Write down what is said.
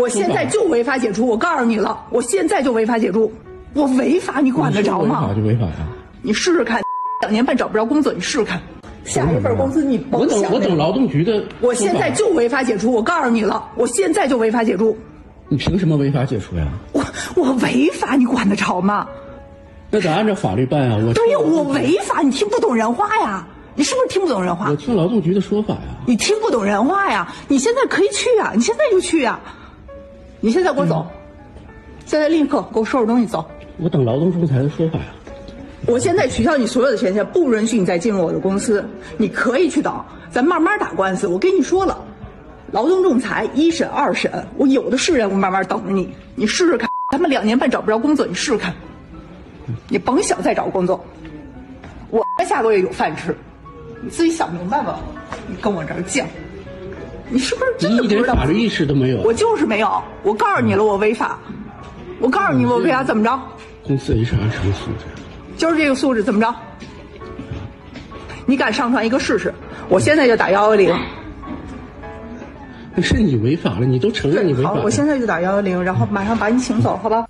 我现在就违法解除，我告诉你了，我现在就违法解除，我违法你管得着吗？违法就违法呀。你试试看，两年半找不着工作，你试试看，下一份工资你甭我等想我等劳动局的。我现在就违法解除，我告诉你了，我现在就违法解除，你凭什么违法解除呀？我我违法你管得着吗？那得按照法律办啊！我对呀，我违法，你听不懂人话呀？你是不是听不懂人话我？听劳动局的说法呀。你听不懂人话呀？你现在可以去呀，你现在就去呀，你现在给我走，现在立刻给我收拾东西走。我等劳动仲裁的说法呀。我现在取消你所有的权限，不允许你再进入我的公司。你可以去等，咱慢慢打官司。我跟你说了，劳动仲裁一审、二审，我有的是人，我慢慢等着你。你试试看，咱们两年半找不着工作，你试试看。你甭想再找工作，我下个月有饭吃，你自己想明白吧。你跟我这儿犟，你是不是真你一？点法律意识都没有。我就是没有，我告诉你了，我违法。我告诉你，我违法怎么着？公司 HR 什么素质？就是这个素质，怎么着？你敢上传一个试试？我现在就打幺幺零。是你违法了，你都承认你违法好，我现在就打幺幺零，然后马上把你请走，好吧？